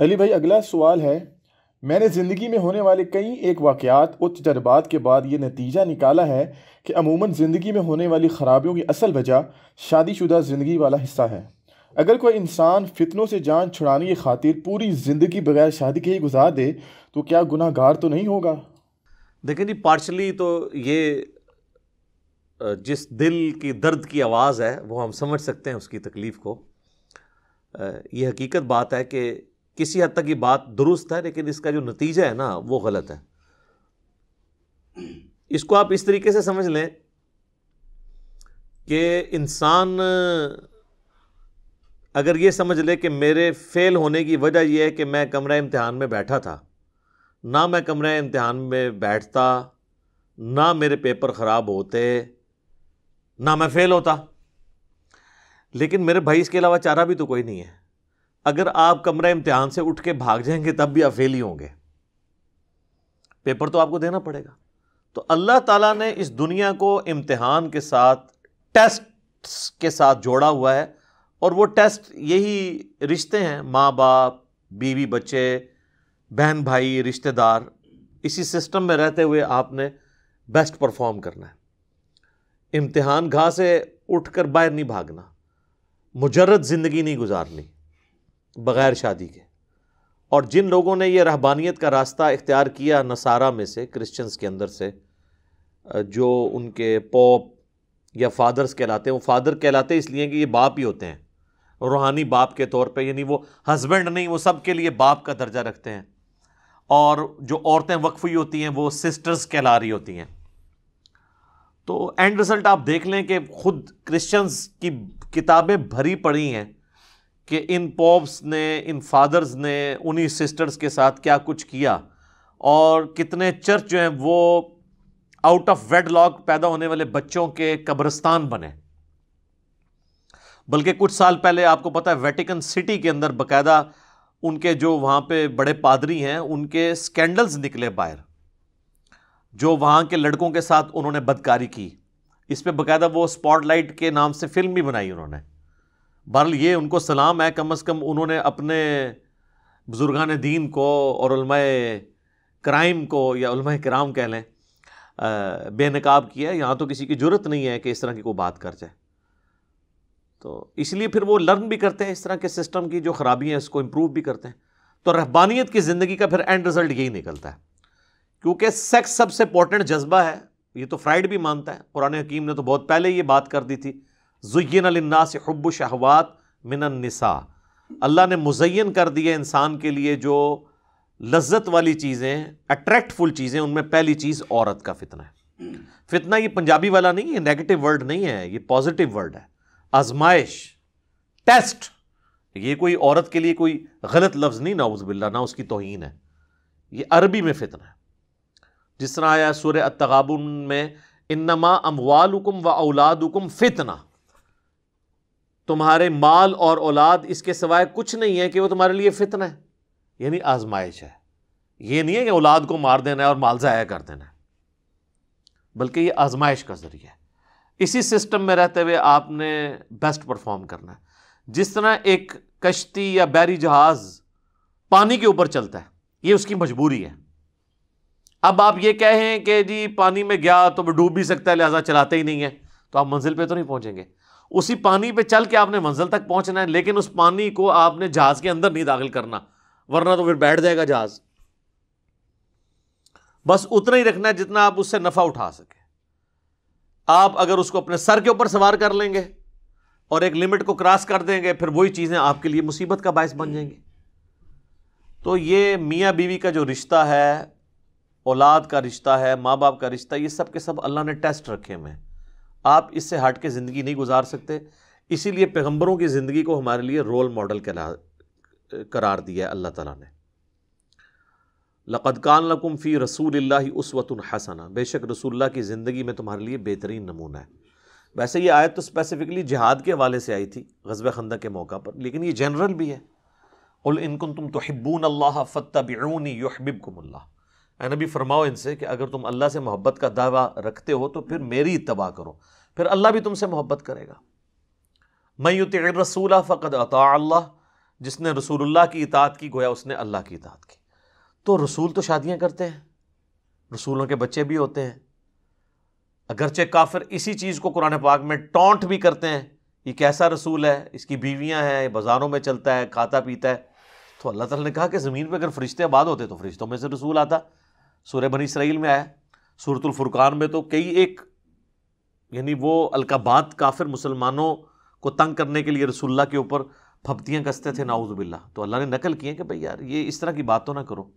अली भाई, अगला सवाल है, मैंने ज़िंदगी में होने वाले कई एक वाक़ात और तजर्बात के बाद ये नतीजा निकाला है कि अमूमन ज़िंदगी में होने वाली ख़राबियों की असल वजह शादीशुदा ज़िंदगी वाला हिस्सा है। अगर कोई इंसान फितनों से जान छुड़ाने की खातिर पूरी ज़िंदगी बगैर शादी के ही गुजार दे तो क्या गुनाहगार तो नहीं होगा? देखें जी पार्शली तो ये जिस दिल की, दर्द की आवाज़ है, वो हम समझ सकते हैं उसकी तकलीफ़ को। ये हकीकत बात है कि किसी हद तक ये बात दुरुस्त है, लेकिन इसका जो नतीजा है ना, वो गलत है। इसको आप इस तरीके से समझ लें कि इंसान, अगर ये समझ ले कि मेरे फेल होने की वजह यह है कि मैं कमरा इम्तहान में बैठा था, ना मैं कमरा इम्तहान में बैठता, ना मेरे पेपर ख़राब होते, ना मैं फेल होता। लेकिन मेरे भाई इसके अलावा चारा भी तो कोई नहीं है। अगर आप कमरा इम्तिहान से उठ के भाग जाएँगे, तब भी आप फेल ही होंगे। पेपर तो आपको देना पड़ेगा। तो अल्लाह ताला ने इस दुनिया को इम्तिहान के साथ टेस्ट के साथ जोड़ा हुआ है, और वो टेस्ट यही रिश्ते हैं। माँ बाप बीवी बच्चे बहन भाई रिश्तेदार, इसी सिस्टम में रहते हुए आपने बेस्ट परफॉर्म करना है। इम्तिहान घा से उठकर बाहर नहीं भागना। मुजरद ज़िंदगी नहीं गुजारनी। बग़ैर शादी के। और जिन लोगों ने यह रहबानियत का रास्ता इख्तियार किया नसारा में से क्रिश्चियंस के अंदर से, जो उनके पॉप या फादर्स कहलाते हैं, वो फादर कहलाते इसलिए कि ये बाप ही होते हैं। रूहानी बाप के तौर पे, यानी वो हस्बैंड नहीं, वो सब के लिए बाप का दर्जा रखते हैं। और जो औरतें वक्फ होती हैं, वो सिस्टर्स कहला रही होती हैं। तो एंड रिज़ल्ट आप देख लें कि खुद क्रिश्चियंस की किताबें भरी पड़ी हैं। कि इन पॉप्स ने, इन फादर्स ने, उन्हीं सिस्टर्स के साथ क्या कुछ किया? और कितने चर्च जो हैं वो आउट ऑफ़ वेड लॉक पैदा होने वाले बच्चों के कब्रस्तान बने। बल्कि कुछ साल पहले आपको पता है वेटिकन सिटी के अंदर बकायदा उनके जो वहाँ पे बड़े पादरी हैं, उनके स्कैंडल्स निकले बाहर। जो वहाँ के लड़कों के साथ उन्होंने बदकारी की। इस पर बाकायदा वो स्पॉटलाइट के नाम से फ़िल्म भी बनाई उन्होंने। बहरल ये उनको सलाम है, कम अज़ कम उन्होंने अपने बुज़ुर्गान दीन को और क्राइम को या कराम कह लें बेनकाब किया यहाँ तो किसी की ज़रूरत नहीं है कि इस तरह की कोई बात कर जाए। तो इसलिए फिर वो लर्न भी करते हैं इस तरह के सिस्टम की, जो ख़राबी हैं उसको इम्प्रूव भी करते हैं। तो रहबानियत की ज़िंदगी का फिर एंड रिज़ल्ट यही निकलता है। क्योंकि सेक्स सबसे इंपॉर्टेंट जज्बा है, ये तो फ्राइड भी मानता है। कुरान हकीम ने तो बहुत पहले ये बात कर दी थी। जुयन से हब्ब शहवात मिनसा अल्लाह ने मुजयन कर दिया इंसान के लिए जो लज्जत वाली चीज़ें अट्रैक्टफुल चीज़ें, उनमें पहली चीज़ औरत का फितना है। फितना ये पंजाबी वाला नहीं है नेगेटिव वर्ड नहीं है, ये पॉजिटिव वर्ड है। आजमाइश टेस्ट ये कोई औरत के लिए कोई गलत लफ्ज़ नहीं नाउज़बिल्ला ना उसकी तोहन है। ये अरबी में फितना है। जिस तरह आया सुर अतगाबुन में, इन्नमा अमवालुकुम व औलादुकुम फितना। तुम्हारे माल और औलाद इसके सिवाय कुछ नहीं है कि वो तुम्हारे लिए फितना है। यानी आजमाइश है। ये नहीं है कि औलाद को मार देना है और माल ज़ाया कर देना है। बल्कि ये आजमाइश का ज़रिया है। इसी सिस्टम में रहते हुए आपने बेस्ट परफॉर्म करना है। जिस तरह एक कश्ती या बैरी जहाज़ पानी के ऊपर चलता है, ये उसकी मजबूरी है। अब आप ये कहें कि जी पानी में गया तो डूब भी सकता है, लिहाजा चलाते ही नहीं है तो आप मंजिल पे तो नहीं पहुँचेंगे। उसी पानी पे चल के आपने मंजिल तक पहुँचना है, लेकिन उस पानी को आपने जहाज़ के अंदर नहीं दाखिल करना, वरना तो फिर बैठ जाएगा जहाज़। बस उतना ही रखना है जितना आप उससे नफा उठा सके। आप अगर उसको अपने सर के ऊपर सवार कर लेंगे और एक लिमिट को क्रॉस कर देंगे, फिर वही चीज़ें आपके लिए मुसीबत का बायस बन जाएँगी। तो ये मियाँ बीवी का जो रिश्ता है, औलाद का रिश्ता है, माँ बाप का रिश्ता, ये सब के सब अल्लाह ने टेस्ट रखे हुए हैं। आप इससे हट के ज़िंदगी नहीं गुजार सकते। इसीलिए पैगम्बरों की ज़िंदगी को हमारे लिए रोल मॉडल करार दिया है अल्लाह ताला ने। लक़दकान लकुम फ़ी रसूल उसवतन हसना। बेशक रसूल्ला की ज़िंदगी में तुम्हारे लिए बेहतरीन नमूना है। वैसे ये आयत तो स्पेसिफ़िकली जिहाद के हवाले से आई थी, गजब खंदा के मौका पर, लेकिन ये जनरल भी है। उल इनकुन तुम तो हिब्बून अल्लाह फ़तबिऊनी युहबिबकुमुल्लाह नबी फ़रमाओ इनसे कि अगर तुम अल्लाह से मोहब्बत का दावा रखते हो तो फिर मेरी इतबा करो। फिर अल्लाह भी तुमसे मोहब्बत करेगा। मैं युत रसूला फ़कद अता जिसने रसूलुल्लाह की इतात की, गोया उसने अल्लाह की इतात की। तो रसूल तो शादियाँ करते हैं, रसूलों के बच्चे भी होते हैं। अगरचे काफिर इसी चीज़ को कुरान पाक में टोंट भी करते हैं, ये कैसा रसूल है, इसकी बीवियाँ हैं बाज़ारों में चलता है, खाता पीता है। तो अल्लाह ताला ने कहा कि ज़मीन पे अगर फरिश्ते आबाद होते तो फरिश्तों में से रसूल आता। सूर्य बनी इसराइल में आया, सूरतुल फुरकान में तो कई एक यानी वो अलकाबात काफिर मुसलमानों को तंग करने के लिए रसुल्ला के ऊपर फप्तियाँ कसते थे नाउज़बिल्ला तो अल्लाह ने नकल किए कि भाई यार, ये इस तरह की बात तो ना करो।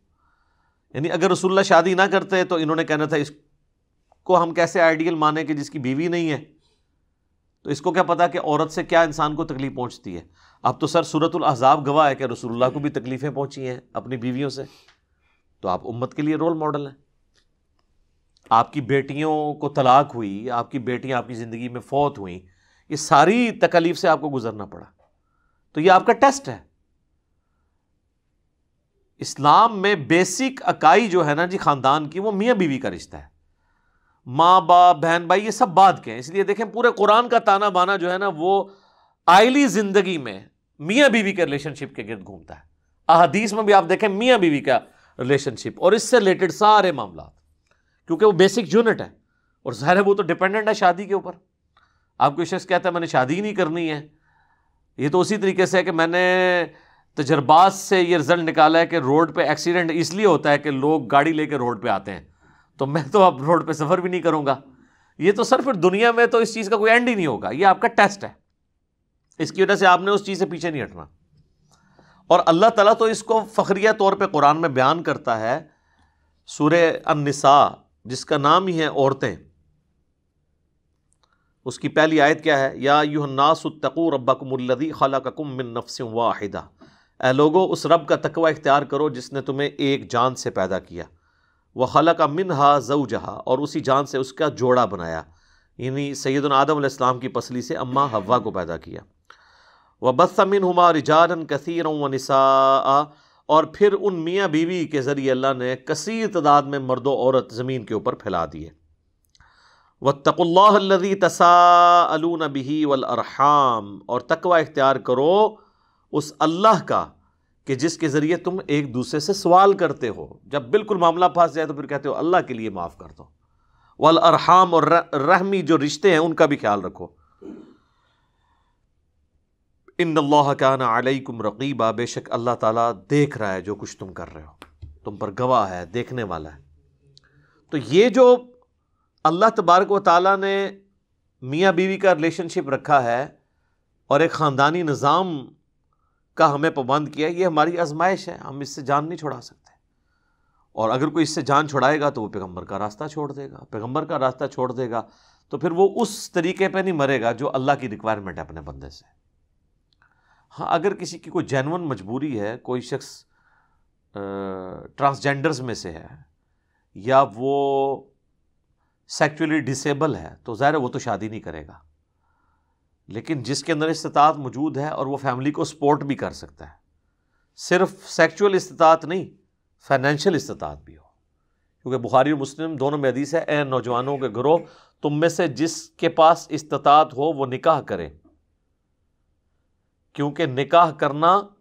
यानी अगर रसुल्ला शादी ना करते तो इन्होंने कहना था, इसको हम कैसे आइडियल माने कि जिसकी बीवी नहीं है? तो इसको क्या पता कि औरत से क्या इंसान को तकलीफ़ पहुँचती है? अब तो सर, सूरतुल अहज़ाब गवाह है कि रसूलुल्लाह को भी तकलीफ़ें पहुँची हैं अपनी बीवियों से। तो आप उम्मत के लिए रोल मॉडल हैं। आपकी बेटियों को तलाक हुई, आपकी बेटियाँ आपकी ज़िंदगी में फौत हुई, ये सारी तकलीफ़ से आपको गुजरना पड़ा। तो ये आपका टेस्ट है। इस्लाम में बेसिक अकाई जो है ना जी ख़ानदान की, वो मियाँ बीवी का रिश्ता है। माँ बाप, बहन भाई, ये सब बात के हैं। इसलिए देखें, पूरे कुरान का ताना बाना जो है ना, वो आयली ज़िंदगी में मियाँ बीवी के रिलेशनशिप के गिर्द घूमता है। अहदीस में भी आप देखें, मियाँ बीवी का रिलेशनशिप और इससे रिलेटेड सारे मामला क्योंकि वो बेसिक यूनिट है। और ज़ाहिर है वो तो डिपेंडेंट है शादी के ऊपर। आपको शख्स कहता है, मैंने शादी ही नहीं करनी है। ये तो उसी तरीके से है कि मैंने तजर्बात से ये रिज़ल्ट निकाला है कि रोड पे एक्सीडेंट इसलिए होता है कि लोग गाड़ी लेकर रोड पे आते हैं। तो मैं तो अब रोड पे सफ़र भी नहीं करूँगा। ये तो सर फिर दुनिया में तो इस चीज़ का कोई एंड ही नहीं होगा। ये आपका टेस्ट है। इसकी वजह से आपने उस चीज़ से पीछे नहीं हटना। और अल्लाह ताला तो इसको फ़खरिया तौर पे कुरान में बयान करता है सूर अनसा जिसका नाम ही है औरतें। उसकी पहली आयत क्या है? या यूहन्नासतक़ू रब्बकुमुल्लदी खलकुम मिन नफ्स वाहिदा। ए लोगो, उस रब का तकवा इख्तियार करो जिसने तुम्हें एक जान से पैदा किया। वह खला का मिन हा जऊ जहा और उसी जान से उसका जोड़ा बनाया। यानी सैदन आदम की पसली से अम्मा हवा को पैदा किया। व बसमिन हुमा रिजारन कसर व नसा और फिर उन मियाँ बीवी के ज़रिए अल्लाह ने कसर तादाद में मर्द औरत ज़मीन के ऊपर फैला दिए व तकुल्लादी तसालून बिही वलअरहाम और तकवा इख्तियार करो उस अल्लाह का कि जिसके ज़रिए तुम एक दूसरे से सवाल करते हो। जब बिल्कुल मामला फंस जाए तो फिर कहते हो, अल्लाह के लिए माफ़ कर दो। वल अरहाम और रहमी जो रिश्ते हैं उनका भी ख्याल रखो। इन अल्लाह का ना अलैकुम रकीबा, बेशक अल्लाह ताला देख रहा है जो कुछ तुम कर रहे हो। तुम पर गवाह है, देखने वाला है। तो ये जो अल्लाह तबारक व ताली ने मियाँ बीवी का रिलेशनशिप रखा है और एक ख़ानदानी निज़ाम का हमें पाबंद किया ये हमारी आजमाइश है। हम इससे जान नहीं छुड़ा सकते। और अगर कोई इससे जान छुड़ाएगा तो वो पैगंबर का रास्ता छोड़ देगा। पैगंबर का रास्ता छोड़ देगा तो फिर वो उस तरीके पे नहीं मरेगा जो अल्लाह की रिक्वायरमेंट है अपने बंदे से। हाँ अगर किसी की कोई जैनवन मजबूरी है, कोई शख्स ट्रांसजेंडर्स में से है, या वो सेक्चुअली डिसेबल है तो ज़ाहिर है वो तो शादी नहीं करेगा। लेकिन जिसके अंदर इस्तात मौजूद है और वो फैमिली को सपोर्ट भी कर सकता है, सिर्फ़ सेक्चुअल इस्तात नहीं फाइनेंशियल इस्तात भी हो। क्योंकि बुखारी और मुस्लिम दोनों में हदीस है, ए, नौजवानों के घरों, तुम में से जिसके पास इस्तात हो, वो निकाह करे। क्योंकि निकाह करना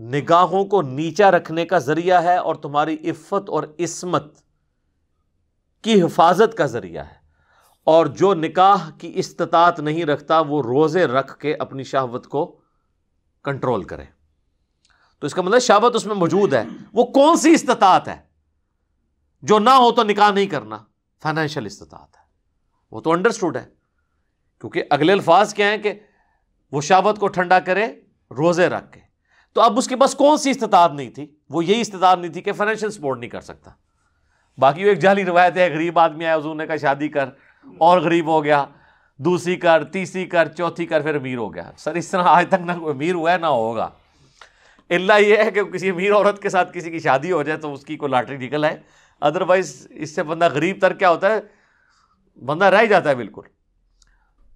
निगाहों को नीचा रखने का ज़रिया है और तुम्हारी इफ़्फ़त और इसमत की हिफाजत का ज़रिया है। और जो निकाह की इस्तात नहीं रखता, वो रोज़े रख के अपनी शहावत को कंट्रोल करे। तो इसका मतलब शहावत उसमें मौजूद है। वो कौन सी इस्तात है? जो ना हो तो निकाह नहीं करना फाइनेंशियल इस्तात है। वो तो अंडरस्टूड है। क्योंकि अगले अल्फाज क्या हैं कि वो शावत को ठंडा करे, रोज़े रख के। तो अब उसके पास कौन सी इस्तात नहीं थी? वो यही इस्तात नहीं थी कि फाइनेंशियल सपोर्ट नहीं कर सकता। बाकी वो एक जाली रवायत है, गरीब आदमी आया, हजूर ने कहा, शादी कर। और गरीब हो गया। दूसरी कर, तीसरी कर, चौथी कर, फिर अमीर हो गया। सर, इस तरह आज तक ना कोई अमीर हुआ है, ना होगा। इल्ला ये है कि किसी अमीर औरत के साथ किसी की शादी हो जाए तो उसकी कोई लाटरी निकल आए। अदरवाइज़ इससे बंदा गरीब तर क्या होता है? बंदा रह जाता है बिल्कुल।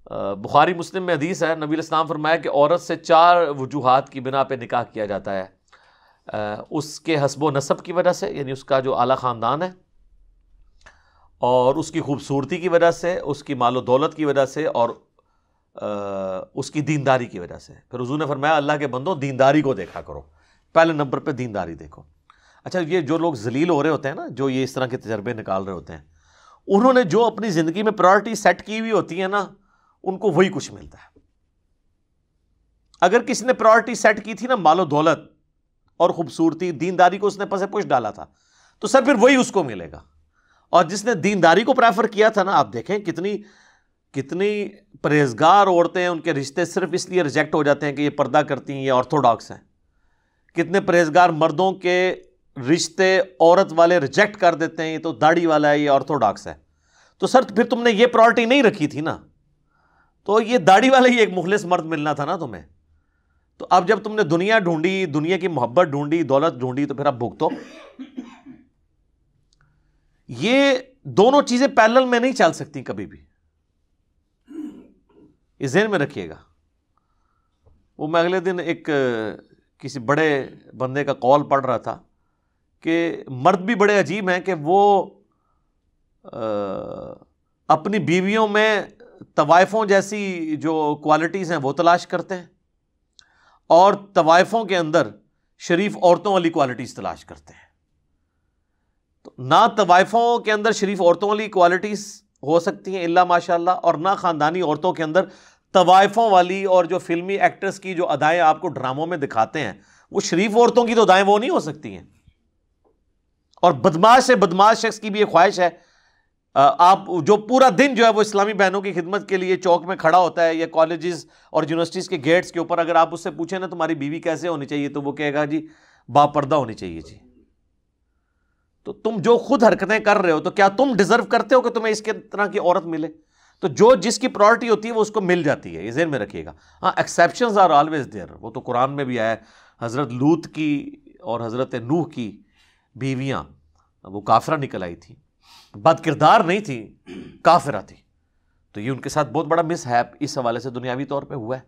बुखारी, मुस्लिम में हदीस है, नबी इस्लाम फरमाया कि औरत से चार वजूहत की बिना पे निकाह किया जाता है। उसके हसबो नसब की वजह से, यानी उसका जो आला ख़ानदान है, और उसकी खूबसूरती की वजह से, उसकी मालो दौलत की वजह से, और उसकी दीनदारी की वजह से। फिर हजू ने फरमाया, अल्लाह के बंदो, दीनदारी को देखा करो। पहले नंबर पे दीनदारी देखो। अच्छा ये जो लोग जलील हो रहे होते हैं ना, जो ये इस तरह के तजर्बे निकाल रहे होते हैं, उन्होंने जो अपनी ज़िंदगी में प्रायोरिटी सेट की हुई होती है ना उनको वही कुछ मिलता है। अगर किसी ने प्रायोरिटी सेट की थी ना मालो दौलत और खूबसूरती, दीनदारी को उसने पसे पुश डाला था तो सर फिर वही उसको मिलेगा। और जिसने दीनदारी को प्रेफर किया था ना, आप देखें कितनी कितनी परहेजगार औरतें उनके रिश्ते सिर्फ़ इसलिए रिजेक्ट हो जाते हैं कि ये पर्दा करती हैं, ये ऑर्थोडॉक्स हैं। कितने परहेजगार मर्दों के रिश्ते औरत वाले रिजेक्ट कर देते हैं, ये तो दाढ़ी वाला है, ये ऑर्थोडॉक्स है। तो सर, फिर तुमने ये प्रायोरिटी नहीं रखी थी ना तो ये दाढ़ी वाला ही एक मुखलिस मर्द मिलना था ना तुम्हें? तो अब जब तुमने दुनिया ढूंढी दुनिया की मोहब्बत ढूंढी दौलत ढूंढी तो फिर अब भुगतो। ये दोनों चीज़ें पैरेलल में नहीं चल सकती कभी भी। इस जहन में रखिएगा। वो मैं अगले दिन एक किसी बड़े बंदे का कॉल पढ़ रहा था कि मर्द भी बड़े अजीब हैं कि वो आ, अपनी बीवियों में तवाइफ़ों जैसी जो क्वालिटीज़ हैं, वो तलाश करते हैं। और तवाइफ़ों के अंदर शरीफ औरतों वाली क्वालिटीज़ तलाश करते हैं। तो ना तवाइफ़ों के अंदर शरीफ औरतों वाली क्वालिटीज़ हो सकती हैं, इल्ला माशाल्लाह, और ना ख़ानदानी औरतों के अंदर तवाइफ़ों वाली और जो फिल्मी एक्ट्रेस की जो अदाएँ आपको ड्रामों में दिखाते हैं, वो शरीफ औरतों की तो अदाएँ वो नहीं हो सकती हैं। और बदमाश से बदमाश शख्स की भी एक ख्वाहिश है आप जो पूरा दिन जो है वो इस्लामी बहनों की खिदमत के लिए चौक में खड़ा होता है या कॉलेजेस और यूनिवर्सिटीज़ के गेट्स के ऊपर, अगर आप उससे पूछें ना, तुम्हारी बीवी कैसे होनी चाहिए? तो वो कहेगा, जी, बापर्दा होनी चाहिए, जी। तो तुम जो खुद हरकतें कर रहे हो तो क्या तुम डिजर्व करते हो कि तुम्हें इसके तरह की औरत मिले? तो जो जिसकी प्रायोरिटी होती है, वो उसको मिल जाती है, ये जेन में रखिएगा। हाँ एक्सेप्शन आर ऑलवेज देयर वो तो कुरान में भी आया है, हज़रत लूत की और हज़रत नूह की बीवियाँ, वो काफरा निकल आई थी। बद किरदार नहीं थी, काफिरा थी। तो ये उनके साथ बहुत बड़ा मिस है इस हवाले से दुनियावी तौर पे हुआ है।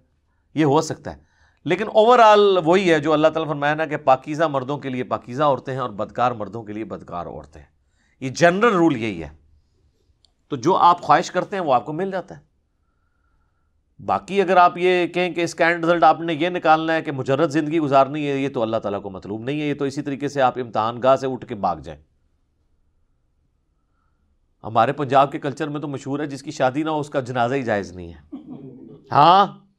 ये हो सकता है। लेकिन ओवरऑल वही है जो अल्लाह ताला फरमाया ना कि पाकिज़ा मर्दों के लिए पाकिज़ा औरतें हैं और बदकार मर्दों के लिए बदकार औरतें हैं। ये जनरल रूल यही है। तो जो आप ख्वाहिश करते हैं वो आपको मिल जाता है। बाकी अगर आप ये कहें कि इसका एंड रिज़ल्ट आपने ये निकालना है कि मुजरद ज़िंदगी गुजारनी है, ये तो अल्लाह ताला को मतलूब नहीं है। ये तो इसी तरीके से आप इम्तहान गाह से उठ के भाग जाएँ। हमारे पंजाब के कल्चर में तो मशहूर है, जिसकी शादी ना हो, उसका जनाजा ही जायज़ नहीं है। हाँ।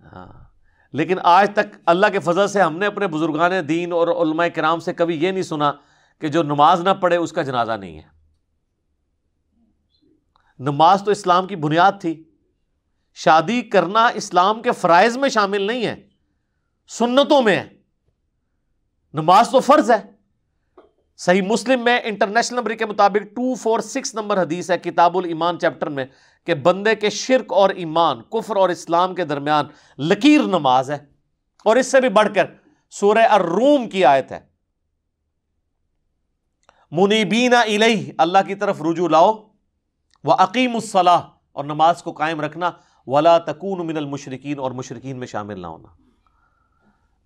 हाँ। लेकिन आज तक अल्लाह के फजल से हमने अपने बुजुर्गान दीन और कराम से कभी ये नहीं सुना कि जो नमाज़ ना पढ़े, उसका जनाजा नहीं है। नमाज़ तो इस्लाम की बुनियाद थी। शादी करना इस्लाम के फ़राइज़ में शामिल नहीं है, सुन्नतों में है। नमाज़ तो फ़र्ज़ है। सही मुस्लिम में इंटरनेशनल नंबर के मुताबिक टू फोर सिक्स नंबर हदीस है किताबुल ईमान चैप्टर में कि बंदे के शिरक और ईमान, कुफर और इस्लाम के दरमियान लकीर नमाज़ है। और इससे भी बढ़कर सूर्य रूम की आयत है। मुनीबीना इलही, अल्लाह की तरफ़ रुजू लाओ, व अकीमसलाह और नमाज़ को कायम रखना, वला तकून मिनल मुशरकिन, और मुशरकिन में शामिल ना होना।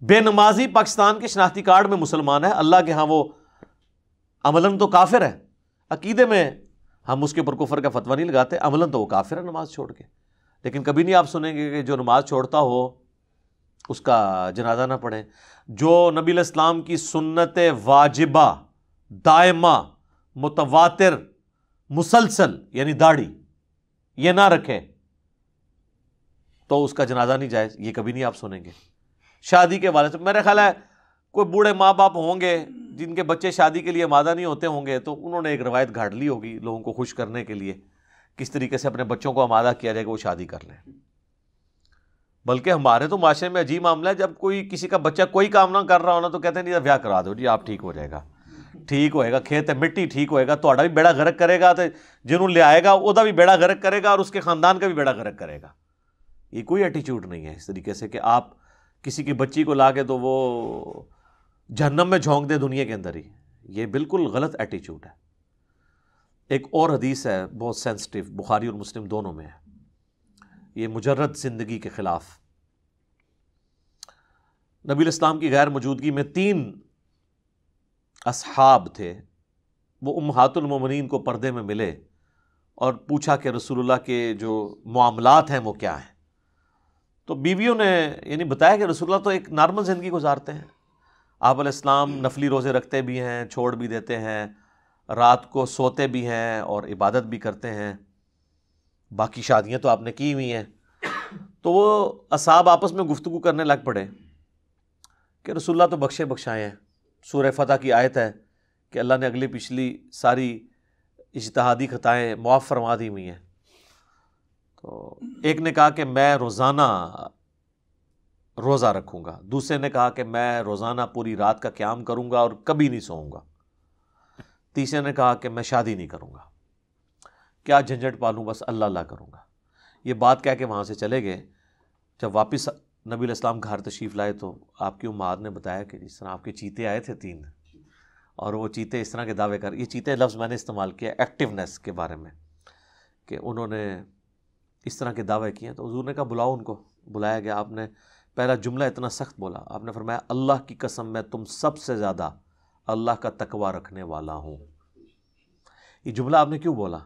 बेनमाजी पाकिस्तान के शनाख्ती कार्ड में मुसलमान है, अल्लाह के यहाँ वो अमलन तो काफिर है। अकीदे में हम उसके ऊपर कुफर का फतवा नहीं लगाते। अमलन तो वो काफिर है नमाज़ छोड़ के। लेकिन कभी नहीं आप सुनेंगे कि जो नमाज़ छोड़ता हो, उसका जनाजा ना पढ़े। जो नबी इस्लाम की सुन्नत वाजिबा, दायमा, मुतवातिर, मुसलसल, यानी दाढ़ी, ये ना रखे तो उसका जनाजा नहीं जाए ये कभी नहीं आप सुनेंगे। शादी के वाले से मेरा ख्याल है कोई बूढ़े माँ बाप होंगे जिनके बच्चे शादी के लिए मादा नहीं होते होंगे तो उन्होंने एक रवायत घाट ली होगी लोगों को खुश करने के लिए, किस तरीके से अपने बच्चों को आमादा किया जाए कि वो शादी कर लें। बल्कि हमारे तो माशरे में अजीब मामला है, जब कोई किसी का बच्चा कोई काम ना कर रहा हो ना तो कहते हैं नहीं ब्याह करा दो। जी, आप ठीक हो जाएगा। ठीक होएगा, खेत है, मिट्टी ठीक होएगा तो भी बेड़ा गर्क करेगा तो जिन्होंने ले आएगा वह भी बेड़ा गर्क करेगा और उसके ख़ानदान का भी बेड़ा गर्क करेगा। ये कोई एटीट्यूड नहीं है इस तरीके से कि आप किसी की बच्ची को ला के तो वो जहन्नम में झोंक दे दुनिया के अंदर ही। ये बिल्कुल गलत एटीट्यूड है। एक और हदीस है, बहुत सेंसिटिव बुखारी और मुस्लिम दोनों में है। ये मुजरद ज़िंदगी के ख़िलाफ़। नबी इस्लाम की गैर मौजूदगी में तीन असहाब थे। वो उम्हातुलमोमिन को पर्दे में मिले और पूछा कि रसूलुल्लाह के जो मामलात हैं वो क्या हैं? तो बीवियों ने, यानी बताया कि रसूलुल्लाह तो एक नॉर्मल ज़िंदगी गुजारते हैं। आप इस्लाम नफली रोज़े रखते भी हैं छोड़ भी देते हैं रात को सोते भी हैं और इबादत भी करते हैं। बाकी शादियाँ तो आपने की हुई हैं। तो वो असाब आपस में गुफ्तु करने लग पड़े कि रसुल्ला तो बख्शे बख्शाए हैं। सूर फतह की आयत है कि अल्लाह ने अगली पिछली सारी इजतहादी ख़ताएँ मुआफ़ फरमा दी हुई हैं। तो एक ने कहा कि मैं रोज़ाना रोज़ा रखूँगा। दूसरे ने कहा कि मैं रोज़ाना पूरी रात का क्याम करूँगा और कभी नहीं सोऊँगा। तीसरे ने कहा कि मैं शादी नहीं करूँगा। क्या झंझट पालूँ, बस अल्लाह अल्लाह करूँगा। ये बात कह के वहाँ से चले गए। जब वापस नबी इस्लाम घर तशरीफ़ लाए तो आपकी उम्माद ने बताया कि जिस तरह आपके चीते आए थे तीन, और वो चीते इस तरह के दावे कर, ये चीते लफ्ज़ मैंने इस्तेमाल किया एक्टिवनेस के बारे में, कि उन्होंने इस तरह के दावे किए तो हजूर ने कहा, बुलाओ उनको। बुलाया गया आपने। पहला जुमला इतना सख्त बोला, आपने फरमाया, अल्लाह की कसम, मैं तुम सबसे ज़्यादा अल्लाह का तकवा रखने वाला हूँ. ये जुमला आपने क्यों बोला?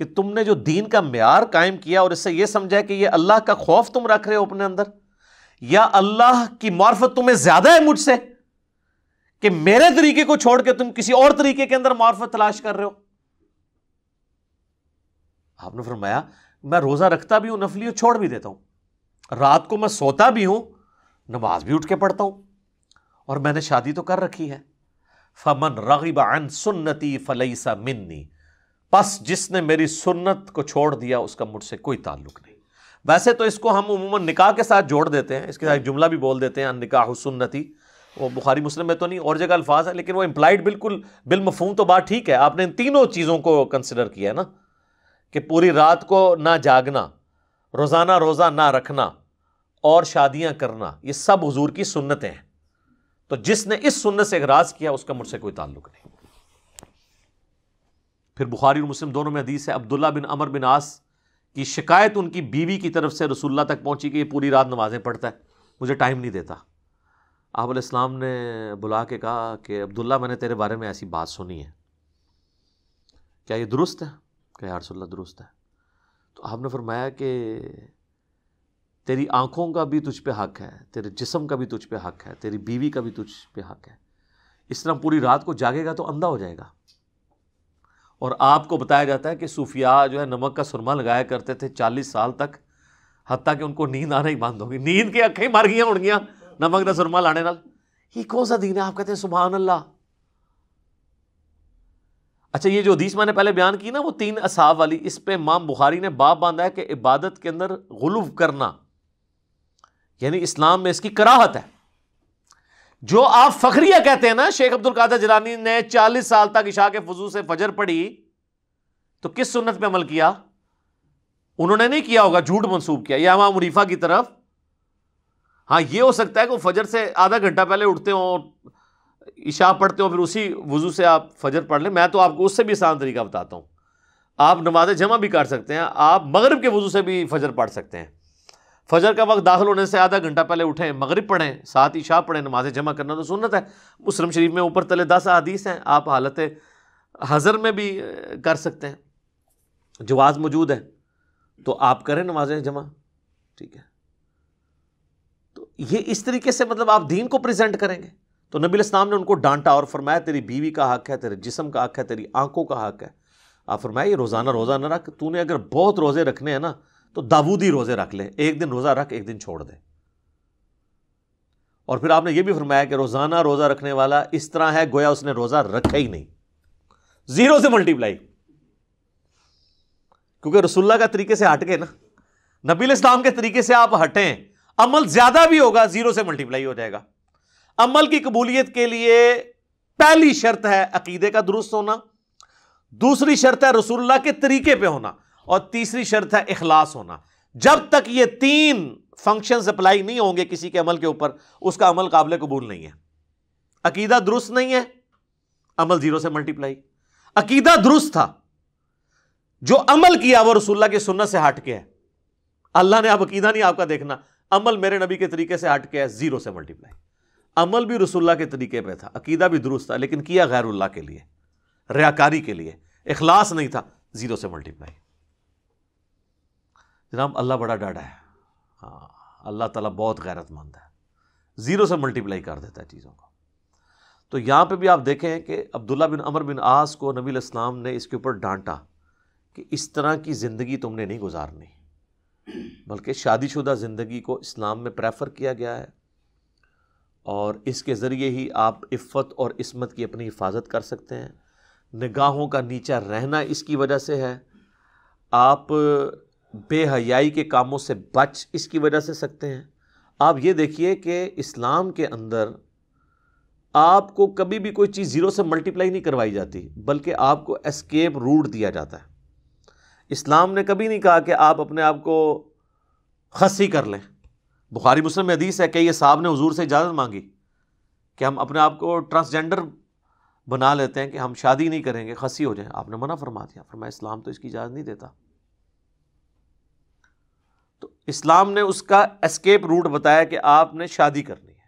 कि तुमने जो दीन का म्यार कायम किया और इससे यह समझा कि ये अल्लाह का खौफ तुम रख रहे हो अपने अंदर, या अल्लाह की मार्फत तुम्हें ज़्यादा है मुझसे कि मेरे तरीके को छोड़ के तुम किसी और तरीके के अंदर मार्फत तलाश कर रहे हो? आपने फरमाया, मैं रोज़ा रखता भी हूँ नफली छोड़ भी देता हूँ। रात को मैं सोता भी हूँ, नमाज़ भी उठ के पढ़ता हूँ, और मैंने शादी तो कर रखी है। फमन रगीब अन सुन्नति फलईसा मिन्नी। बस जिसने मेरी सुन्नत को छोड़ दिया, उसका मुझसे कोई ताल्लुक नहीं। वैसे तो इसको हम उमूमन निकाह के साथ जोड़ देते हैं, इसके साथ जुमला भी बोल देते हैं निकाह सुन्नति। वो बुखारी मुस्लिम में तो नहीं, और जगह अल्फाज है, लेकिन वो इम्प्लाइड बिल्कुल बिलमफूम तो बात ठीक है। आपने इन तीनों चीज़ों को कंसिडर किया है ना, कि पूरी रात को ना जागना रोज़ाना रोज़ा ना रखना और शादियाँ करना, ये सब हजूर की सुन्नतें हैं। तो जिसने इस सुन्नत से इगराज किया, उसका मुझसे कोई ताल्लुक नहीं। फिर बुखारी और मुस्लिम दोनों में हदीस है, अब्दुल्ला बिन अमर बिन आस की शिकायत उनकी बीवी की तरफ़ से रसुल्ला तक पहुँची कि ये पूरी रात नमाज़ें पढ़ता है, मुझे टाइम नहीं देता। आप इस्लाम ने बुला के कहा कि, अब्दुल्ला, मैंने तेरे बारे में ऐसी बात सुनी है। क्या ये दुरुस्त है? क्या यार रसुल्ला दुरुस्त है। तो आपने फरमाया कि तेरी आँखों का भी तुझ पे हक है, तेरे जिस्म का भी तुझ पे हक है, तेरी बीवी का भी तुझ पे हक है। इस तरह पूरी रात को जागेगा तो अंधा हो जाएगा। और आपको बताया जाता है कि सूफिया जो है नमक का सुरमा लगाया करते थे चालीस साल तक हती कि उनको नींद आना ही बंद होगी नींद के अखें मर गई गया नमक का सुरमा लाने नाल। ये कौन सा दीन है? आप कहते हैं सुबहान अल्लाह। अच्छा ये जो हदीस मैंने पहले बयान की ना, वो तीन असाब वाली, इस पे माम बुखारी ने बाप बांधा है कि इबादत के अंदर गुलूफ करना, यानी इस्लाम में इसकी कराहत है। जो आप फखरिया कहते हैं ना, शेख अब्दुल कादर जिलानी ने चालीस साल तक इशा के फजू से फजर पढ़ी तो किस सुन्नत पे अमल किया? उन्होंने नहीं किया होगा, झूठ मंसूब किया। या वहाँ मुरीफा की तरफ़ हाँ ये हो सकता है कि वो फजर से आधा घंटा पहले उठते हो इशा पढ़ते हो, फिर उसी वज़ू से आप फजर पढ़ लें। मैं तो आपको उससे भी आसान तरीका बताता हूँ। आप नमाज़ जमा भी कर सकते हैं, आप मगरब के वज़ू से भी फजर पढ़ सकते हैं। फजर का वक्त दाखिल होने से आधा घंटा पहले उठें, मगरब पढ़ें, साथ ही शाह पढ़ें, नमाज़ जमा करना तो सुन्नत है। मुस्लिम शरीफ में ऊपर तले दस अदीस हैं, आप हालत हज़र में भी कर सकते हैं। जवाज़ मौजूद है तो आप करें नमाज़ जमा, ठीक है? तो ये इस तरीके से मतलब आप दीन को प्रेजेंट करेंगे। तो नबी इस्लाम ने उनको डांटा और फरमाया, तेरी बीवी का हक है, तेरे जिसम का हक है, तेरी आँखों का हक है। आप फरमाया, ये रोज़ाना रोज़ा न रख, तूने अगर बहुत रोज़े रखने हैं ना तो दाऊदी रोज़े रख ले, एक दिन रोज़ा रख, एक दिन छोड़ दे। और फिर आपने यह भी फरमाया कि रोज़ाना रोज़ा रखने वाला इस तरह है, गोया उसने रोज़ा रखा ही नहीं। ज़ीरो से मल्टीप्लाई। क्योंकि रसुल्ला का तरीके से हट गए ना नबील इस्लाम के तरीके से आप हटें, अमल ज़्यादा भी होगा, ज़ीरो से मल्टीप्लाई हो जाएगा। अमल की कबूलियत के लिए पहली शर्त है अकीदे का दुरुस्त होना, दूसरी शर्त है रसुल्ला के तरीके पे होना, और तीसरी शर्त है इखलास होना। जब तक ये तीन फ़ंक्शन अप्लाई नहीं होंगे किसी के अमल के ऊपर, उसका अमल काबिल कबूल नहीं है। अकीदा दुरुस्त नहीं है, अमल ज़ीरो से मल्टीप्लाई अकीदा दुरुस्त था, जो अमल किया वो रसुल्ला की सुन्नत से हट के है अल्लाह ने आप अकीदा नहीं आपका देखना, अमल मेरे नबी के तरीके से हट के है ज़ीरो से मल्टीप्लाई अमल भी रसुल्ला के तरीके पे था, अकीदा भी दुरुस्त था, लेकिन किया गैरुल्लाह के लिए, रियाकारी के लिए, इखलास नहीं था, ज़ीरो से मल्टीप्लाई जनाब, अल्लाह बड़ा डाढ़ा है। हाँ अल्लाह ताला बहुत गैरतमंद है। ज़ीरो से मल्टीप्लाई कर देता है चीज़ों को। तो यहाँ पे भी आप देखें कि अब्दुल्ला बिन अमर बिन आस को नबी इस्लाम ने इसके ऊपर डांटा कि इस तरह की ज़िंदगी तुमने नहीं गुजारनी, बल्कि शादीशुदा ज़िंदगी को इस्लाम में प्रेफर किया गया है। और इसके ज़रिए ही आप इफ़्फ़त और इसमत की अपनी हिफाजत कर सकते हैं। निगाहों का नीचा रहना इसकी वजह से है। आप बेहयाई के कामों से बच इसकी वजह से सकते हैं। आप ये देखिए कि इस्लाम के अंदर आपको कभी भी कोई चीज़ ज़ीरो से मल्टीप्लाई नहीं करवाई जाती, बल्कि आपको एस्केप रूट दिया जाता है। इस्लाम ने कभी नहीं कहा कि आप अपने आप को खसी कर लें। बुखारी मुस्लिम हदीस है कि ये साहब ने हजूर से इजाज़त मांगी कि हम अपने आप को ट्रांसजेंडर बना लेते हैं कि हम शादी नहीं करेंगे खसी हो जाए। आपने मना फरमा दिया। फरमा इस्लाम तो इसकी इजाज़त नहीं देता। तो इस्लाम ने उसका एस्केप रूट बताया कि आपने शादी करनी है।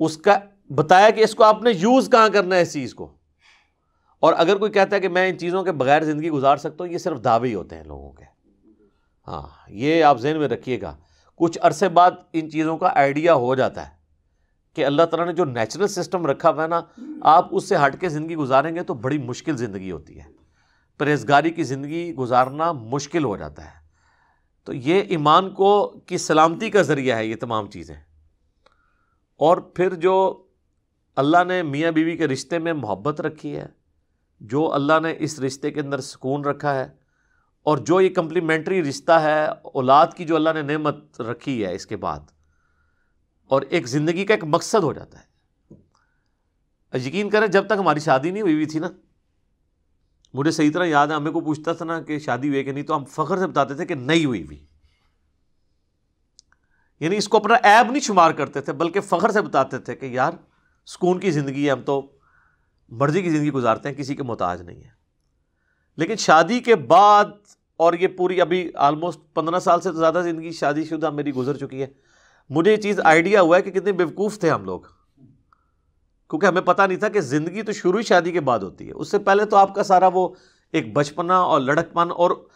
उसका बताया कि इसको आपने यूज़ कहाँ करना है इस चीज़ को। और अगर कोई कहता है कि मैं इन चीज़ों के बगैर ज़िंदगी गुजार सकता हूँ, ये सिर्फ़ दावे ही होते हैं लोगों के। हाँ ये आप जहन में रखिएगा। कुछ अरसे बाद इन चीज़ों का आइडिया हो जाता है कि अल्लाह ताला ने जो नेचुरल सिस्टम रखा हुआ है ना, आप उससे हट के ज़िंदगी गुजारेंगे तो बड़ी मुश्किल ज़िंदगी होती है। परहेजगारी की ज़िंदगी गुजारना मुश्किल हो जाता है। तो ये ईमान को की सलामती का ज़रिया है ये तमाम चीज़ें। और फिर जो अल्लाह ने मियाँ बीवी के रिश्ते में मोहब्बत रखी है, जो अल्लाह ने इस रिश्ते के अंदर सुकून रखा है और जो ये कम्प्लीमेंट्री रिश्ता है, औलाद की जो अल्लाह ने नेमत रखी है इसके बाद, और एक ज़िंदगी का एक मकसद हो जाता है। यकीन करें, जब तक हमारी शादी नहीं हुई हुई थी ना, मुझे सही तरह याद है, हमें को पूछता था ना कि शादी हुई कि नहीं तो हम फ़ख्र से बताते थे कि नहीं हुई हुई। यानी इसको अपना ऐब नहीं शुमार करते थे, बल्कि फ़ख्र से बताते थे कि यार, सुकून की ज़िंदगी है, हम तो मर्ज़ी की ज़िंदगी गुजारते हैं, किसी के मोहताज नहीं है। लेकिन शादी के बाद, और ये पूरी अभी आलमोस्ट पंद्रह साल से ज़्यादा ज़िंदगी शादीशुदा मेरी गुजर चुकी है, मुझे ये चीज़ आइडिया हुआ है कि कितने बेवकूफ़ थे हम लोग। क्योंकि हमें पता नहीं था कि ज़िंदगी तो शुरू ही शादी के बाद होती है। उससे पहले तो आपका सारा वो एक बचपना और लड़कपन, और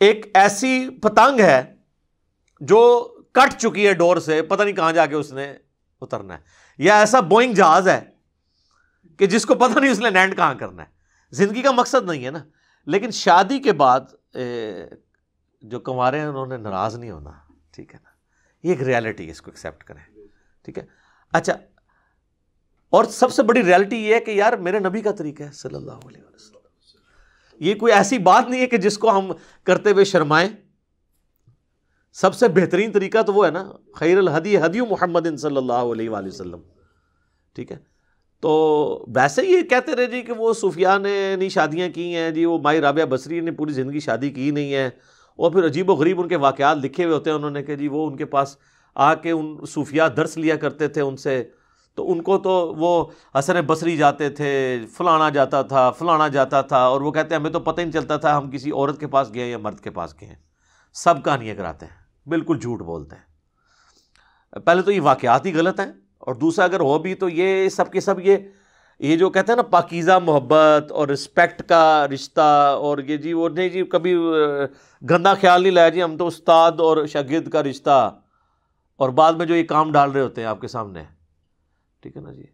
एक ऐसी पतंग है जो कट चुकी है डोर से, पता नहीं कहाँ जाके उसने उतरना है। या ऐसा बोइंग जहाज़ है कि जिसको पता नहीं उसने लैंड कहाँ करना है। ज़िंदगी का मकसद नहीं है ना। लेकिन शादी के बाद जो कंवारे हैं, उन्होंने नाराज़ नहीं होना। ठीक है ना? ये एक रियलिटी है, इसको एक्सेप्ट करें। ठीक है? अच्छा और सबसे बड़ी रियलिटी ये है कि यार, मेरे नबी का तरीका है, सल्लल्लाहु अलैहि वसल्लम। ये कोई ऐसी बात नहीं है कि जिसको हम करते हुए शर्माएँ। सबसे बेहतरीन तरीका तो वो है ना खैर हदी हदी मोहम्मद सल्लल्लाहु अलैहि वसल्लम। ठीक है? तो वैसे ही कहते रहे जी कि वो सूफिया ने नहीं शादियाँ की हैं जी, वो माई राबिया बसरी ने पूरी ज़िंदगी शादी की नहीं है। और फिर अजीब गरीब उनके वाक़ात लिखे हुए होते हैं उन्होंने कि जी वो उनके पास आके उन सूफिया दर्स लिया करते थे उनसे। तो उनको तो वो हसन बसरी जाते थे, फलाना जाता था, फलाना जाता था और वो कहते हैं, हमें तो पता ही नहीं चलता था हम किसी औरत के पास गए या मर्द के पास गए सब कहानियाँ कराते हैं, बिल्कुल झूठ बोलते हैं। पहले तो ये वाक़ात ही गलत हैं। और दूसरा अगर हो भी तो ये सब के सब ये ये जो कहते हैं ना, पाकिज़ा मोहब्बत और रिस्पेक्ट का रिश्ता और ये जी, वो नहीं जी, कभी गंदा ख्याल नहीं लाया जी हम तो उस्ताद और शागिर्द का रिश्ता। और बाद में जो ये काम डाल रहे होते हैं आपके सामने, ठीक है ना जी?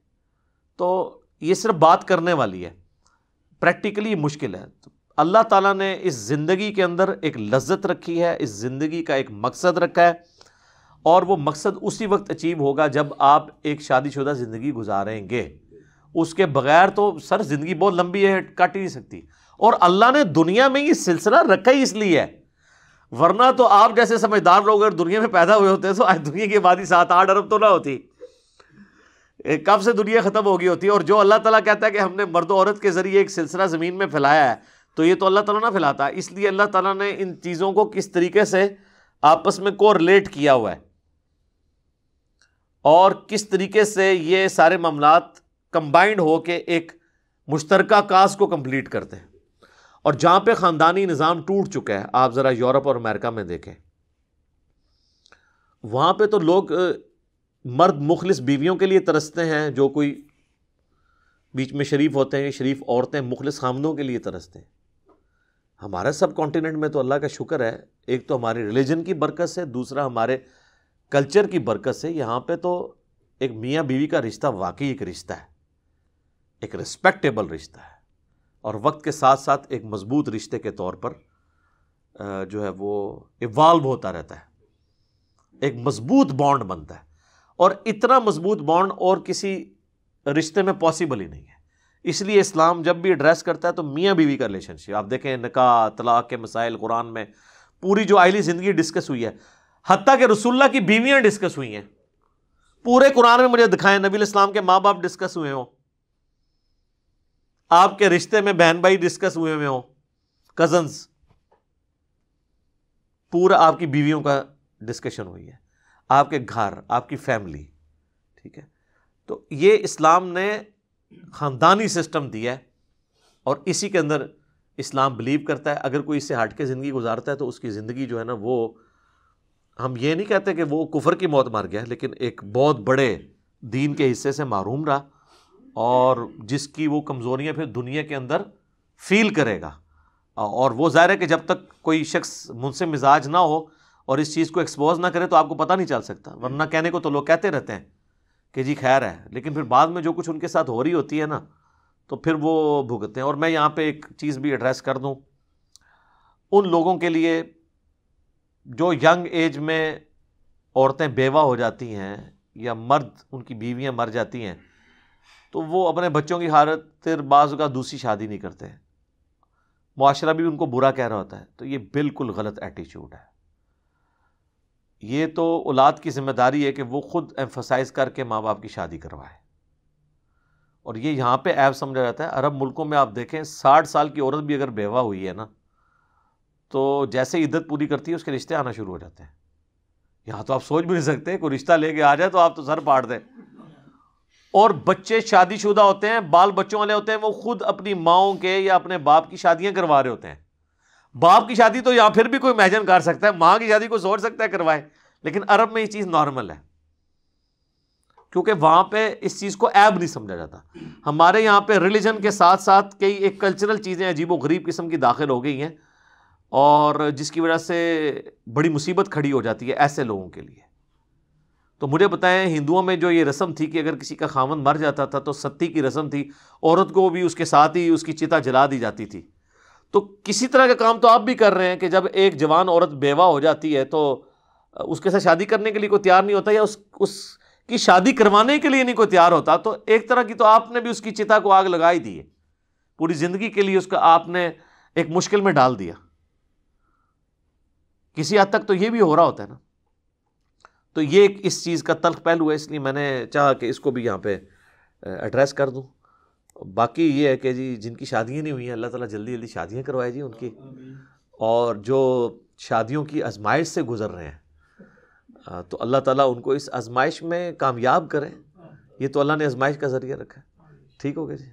तो ये सिर्फ़ बात करने वाली है। प्रैक्टिकली मुश्किल है। तो अल्लाह ताला ने इस ज़िंदगी के अंदर एक लज्जत रखी है, इस ज़िंदगी का एक मकसद रखा है। और वो मकसद उसी वक्त अचीव होगा जब आप एक शादीशुदा ज़िंदगी गुजारेंगे। उसके बगैर तो सर ज़िंदगी बहुत लंबी है, काट ही नहीं सकती। और अल्लाह ने दुनिया में ये सिलसिला रखा ही इसलिए है। वरना तो आप जैसे समझदार लोग अगर दुनिया में पैदा हुए होते हैं तो आज दुनिया की आबादी सात आठ अरब तो ना होती। कब से दुनिया ख़त्म हो गई होती? और जो अल्लाह ताला कहता है कि हमने मर्द औरत के ज़रिए एक सिलसिला ज़मीन में फैलाया है तो ये तो अल्लाह ताला ना फैलाता। इसलिए अल्लाह ताला ने इन चीज़ों को किस तरीके से आपस में को रिलेट किया हुआ है। और किस तरीके से ये सारे मामला कंबाइंड हो के एक मुश्तर कास को कंप्लीट करते हैं। और जहाँ पे ख़ानदानी निज़ाम टूट चुका है, आप ज़रा यूरोप और अमेरिका में देखें। वहाँ पे तो लोग मर्द मुखलिस बीवियों के लिए तरसते हैं, जो कोई बीच में शरीफ होते हैं, शरीफ औरतें मुखलिस खामदों के लिए तरसते हैं। हमारे सब कॉन्टिनेंट में तो अल्लाह का शुक्र है, एक तो हमारे रिलीजन की बरकत से, दूसरा हमारे कल्चर की बरकत से यहाँ पे तो एक मियाँ बीवी का रिश्ता वाकई एक रिश्ता है। एक रिस्पेक्टेबल रिश्ता है। और वक्त के साथ साथ एक मज़बूत रिश्ते के तौर पर जो है वो इवाल्व होता रहता है। एक मज़बूत बॉन्ड बनता है। और इतना मज़बूत बॉन्ड और किसी रिश्ते में पॉसिबल ही नहीं है। इसलिए इस्लाम जब भी एड्रेस करता है तो मियाँ बीवी का रिलेशनशिप आप देखें निका तलाक के मसाइल कुरान में पूरी जो आयली ज़िंदगी डिस्कस हुई है हती के रसुल्ला की बीवियाँ डिस्कस हुई हैं। पूरे कुरान में मुझे दिखाएँ, नबी इस्लाम के माँ बाप डिस्कस हुए हों। आपके रिश्ते में बहन भाई डिस्कस हुए हुए हों। कजन्स पूरा आपकी बीवियों का डिस्कशन हुई है। आपके घर, आपकी फैमिली ठीक है? तो ये इस्लाम ने ख़ानदानी सिस्टम दिया है और इसी के अंदर इस्लाम बिलीव करता है। अगर कोई इससे हट के ज़िंदगी गुजारता है तो उसकी ज़िंदगी जो है ना, वो हम ये नहीं कहते कि वो कुफर की मौत मर गया, लेकिन एक बहुत बड़े दीन के हिस्से से मारूम रहा और जिसकी वो कमज़ोरियाँ फिर दुनिया के अंदर फील करेगा। और वो ज़ाहिर है कि जब तक कोई शख्स मुझसे मिजाज ना हो और इस चीज़ को एक्सपोज ना करे तो आपको पता नहीं चल सकता। वरना कहने को तो लोग कहते रहते हैं कि जी खैर है, लेकिन फिर बाद में जो कुछ उनके साथ हो रही होती है ना तो फिर वो भुगतते हैं। और मैं यहाँ पे एक चीज़ भी एड्रेस कर दूँ। उन लोगों के लिए जो यंग एज में औरतें बेवा हो जाती हैं या मर्द, उनकी बीवियाँ मर जाती हैं तो वो अपने बच्चों की हालत बाज़ का दूसरी शादी नहीं करते मुआशरा भी उनको बुरा कह रहा होता है तो ये बिल्कुल गलत एटीट्यूड है। ये तो औलाद की ज़िम्मेदारी है कि वो खुद एम्फोसाइज करके माँ बाप की शादी करवाए। और ये यहाँ पे ऐप समझा जाता है, अरब मुल्कों में आप देखें, साठ साल की औरत भी अगर बेवा हुई है ना तो जैसे इद्दत पूरी करती है, उसके रिश्ते आना शुरू हो जाते हैं। यहाँ तो आप सोच भी नहीं सकते, कोई रिश्ता लेके आ जाए तो आप तो सर पाड़ दें। और बच्चे शादीशुदा होते हैं, बाल बच्चों वाले होते हैं, वो खुद अपनी माओ के या अपने बाप की शादियाँ करवा रहे होते हैं। बाप की शादी तो या फिर भी कोई इमेजन कर सकता है, माँ की शादी को सोच सकता है करवाए, लेकिन अरब में ये चीज़ नॉर्मल है। क्योंकि वहाँ पे इस चीज़ को ऐब नहीं समझा जाता। हमारे यहाँ पे रिलीजन के साथ साथ कई एक कल्चरल चीज़ें अजीब व गरीब किस्म की दाखिल हो गई हैं। और जिसकी वजह से बड़ी मुसीबत खड़ी हो जाती है ऐसे लोगों के लिए। तो मुझे बताएँ, हिंदुओं में जो ये रस्म थी कि अगर किसी का खामन मर जाता था तो सत्ती की रस्म थी, औरत को भी उसके साथ ही उसकी चिता जला दी जाती थी। तो किसी तरह का काम तो आप भी कर रहे हैं कि जब एक जवान औरत बेवा हो जाती है तो उसके साथ शादी करने के लिए कोई तैयार नहीं होता या उस, उसकी शादी करवाने के लिए नहीं कोई तैयार होता तो एक तरह की तो आपने भी उसकी चिता को आग लगाई दी है। पूरी ज़िंदगी के लिए उसका आपने एक मुश्किल में डाल दिया। किसी हद तक तो ये भी हो रहा होता है ना। तो ये एक इस चीज़ का तल्ख पहलू है, इसलिए मैंने चाहा कि इसको भी यहाँ पे एड्रेस कर दूँ। बाकी ये है कि जी, जिनकी शादियाँ नहीं हुई हैं, अल्लाह ताला जल्दी जल्दी शादियाँ करवाए जी उनकी। और जो शादियों की आजमाइश से गुज़र रहे हैं तो अल्लाह ताला उनको इस आजमाइश में कामयाब करें। ये तो अल्लाह ने आजमाइश का ज़रिया रखा है। ठीक हो गया जी।